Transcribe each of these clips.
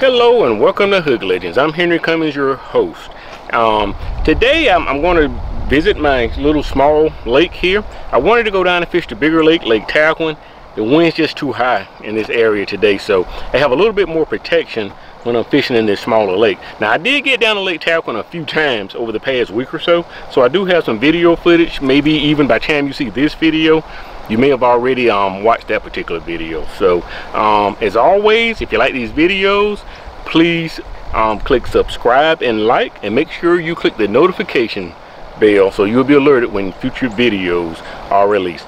Hello and welcome to Hook Legends. I'm Henry Cummings, your host. Um, today I'm, I'm, going to visit my little small lake here. I wanted to go down and fish the bigger lake, Lake Talquin. The wind's just too high in this area today, so I have a little bit more protection when I'm fishing in this smaller lake. Now I did get down to Lake Talquin a few times over the past week or so, so I do have some video footage, maybe even by time you see this video, you may have already um, watched that particular video. So um, as always, if you like these videos, please um, click subscribe and like and make sure you click the notification bell so you'll be alerted when future videos are released.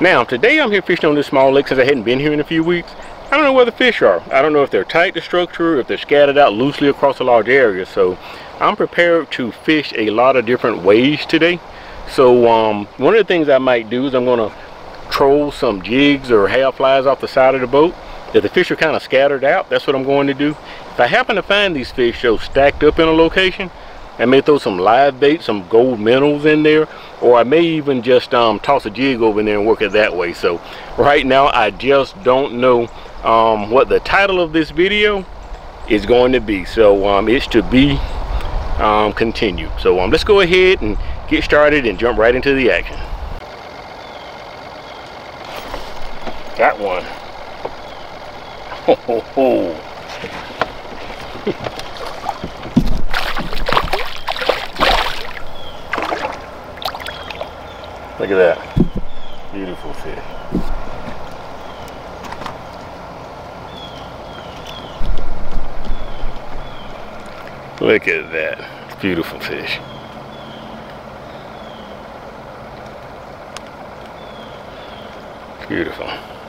Now today I'm here fishing on this small lake since I hadn't been here in a few weeks. I don't know where the fish are. I don't know if they're tight to structure, or if they're scattered out loosely across a large area. So I'm prepared to fish a lot of different ways today. So um, one of the things I might do is I'm going to troll some jigs or half flies off the side of the boat. If the fish are kind of scattered out, that's what I'm going to do. If I happen to find these fish so stacked up in a location, I may throw some live bait, some gold minnows in there, or I may even just um, toss a jig over there and work it that way. So right now, I just don't know um, what the title of this video is going to be. So um, it's to be um, continued. So um, let's go ahead and get started and jump right into the action. That one. Ho, ho, ho. Look at that. Beautiful fish. Look at that. Beautiful fish. Beautiful.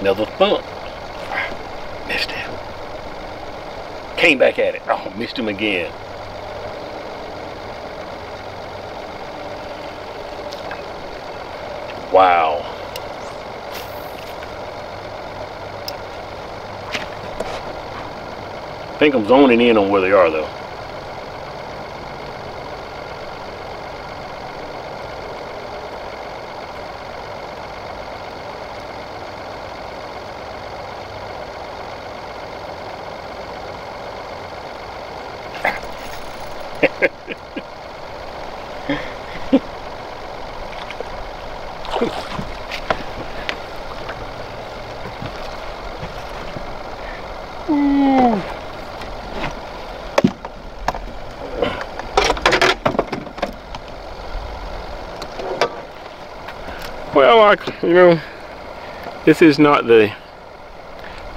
Another ah, thump. Missed him. Came back at it. Oh, missed him again. Wow. I think I'm zoning in on where they are though. You know, this is not the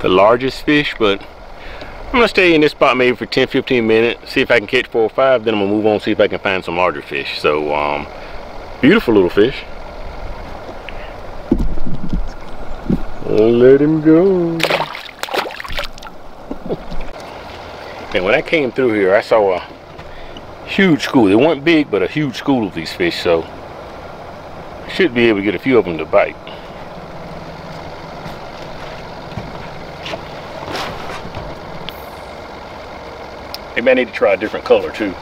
the largest fish, but I'm gonna stay in this spot maybe for 10, 15 minutes, see if I can catch four or five, then I'm gonna move on, see if I can find some larger fish. So, um, beautiful little fish. Let him go. And when I came through here, I saw a huge school. They weren't big, but a huge school of these fish, so should be able to get a few of them to bite. They may need to try a different color too.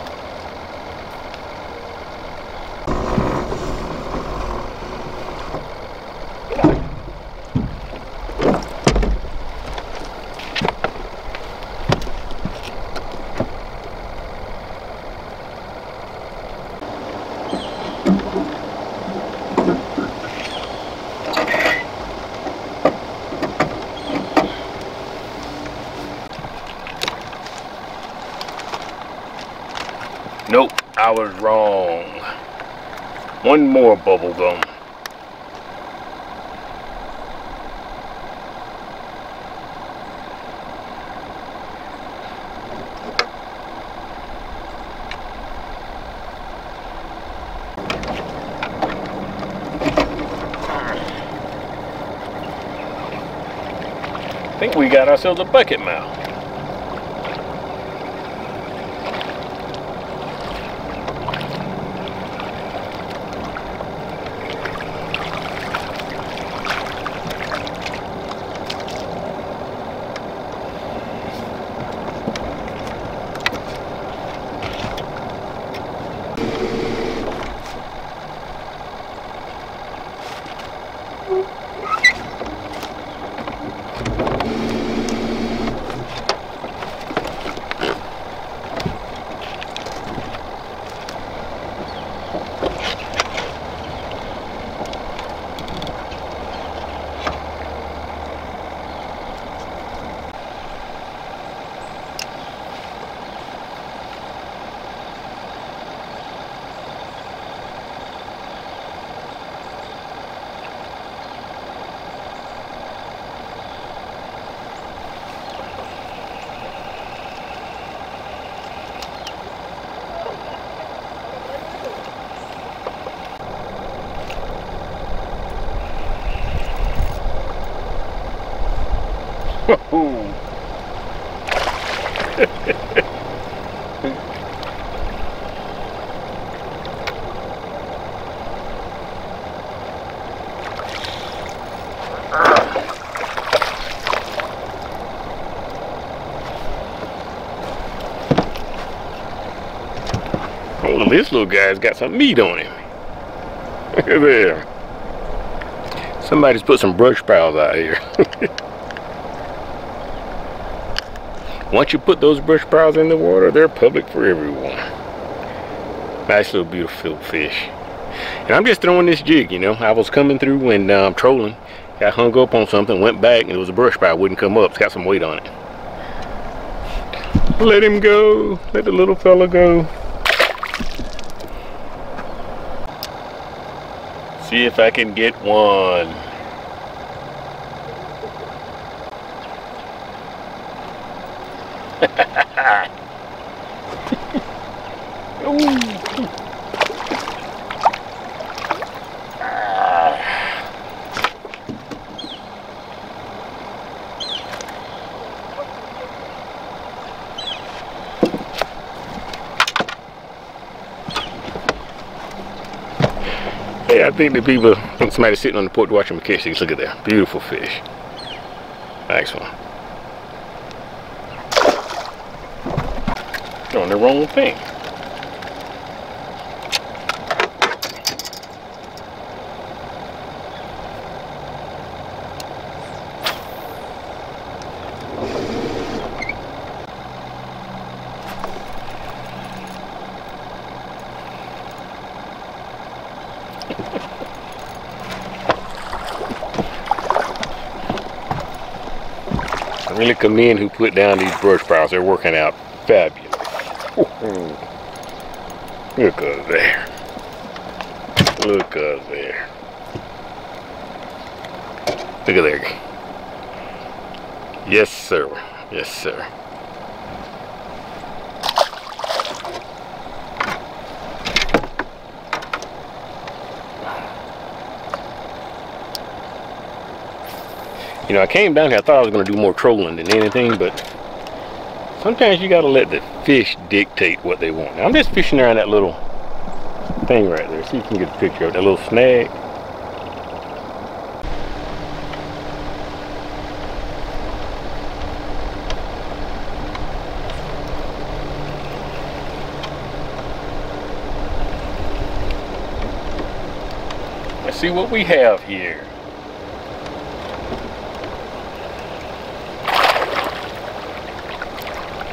I was wrong. One more bubble gum. I think we got ourselves a bucket mouth. Oh, this little guy's got some meat on him. Look at there. Somebody's put some brush piles out here. Once you put those brush piles in the water, they're public for everyone. Nice little beautiful fish. And I'm just throwing this jig, you know. I was coming through and um, trolling. Got hung up on something, went back, and it was a brush pile. Wouldn't come up. It's got some weight on it. Let him go. Let the little fella go. See if I can get one. Yeah, I think the people, I think somebody's sitting on the porch watching me catch these. Look at that. Beautiful fish. Nice one. The wrong thing. I really commend who put down these brush piles. They're working out fabulous. Look at there. Look at there. Look at there. Yes, sir. Yes, sir. You know, I came down here, I thought I was going to do more trolling than anything, but sometimes you got to let the fish dictate what they want. Now, I'm just fishing around that little thing right there. See if you can get a picture of that little snag. Let's see what we have here.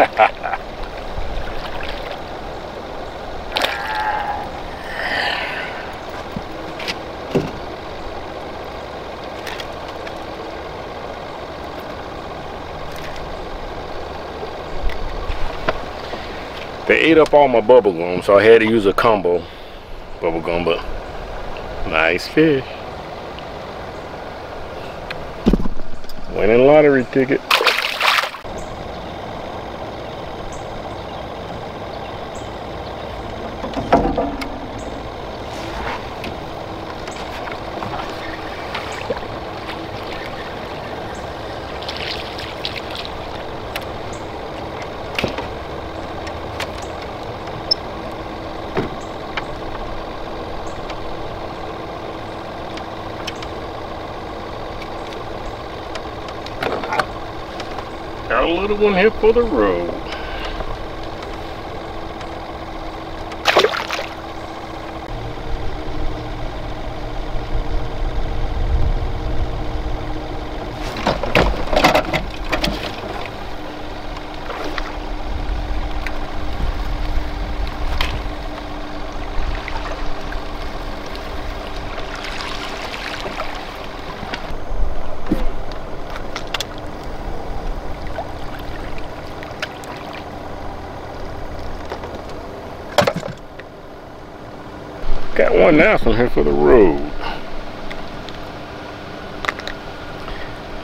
They ate up all my bubble gum, so I had to use a combo bubble gum, but nice fish. Winning lottery ticket. A little one here for the road. Got one nice one here for the road.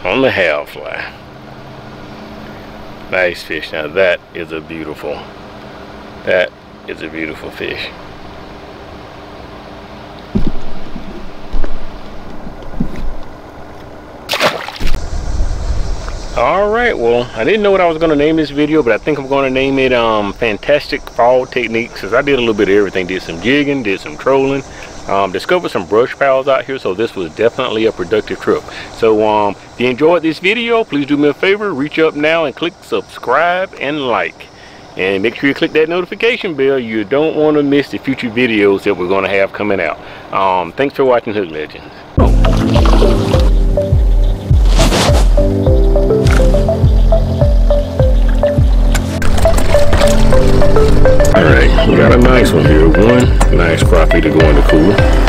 On the half fly. Nice fish. Now that is a beautiful, that is a beautiful fish. All right well i didn't know what i was going to name this video but i think i'm going to name it um fantastic fall techniques because i did a little bit of everything. Did some jigging did some trolling um, discovered some brush piles out here so this was definitely a productive trip. So um, if you enjoyed this video please do me a favor reach up now and click subscribe and like. And make sure you click that notification bell. You don't want to miss the future videos that we're going to have coming out. Um, thanks for watching hook legends Alright, we got a nice one here. One nice crappie to go in the cooler.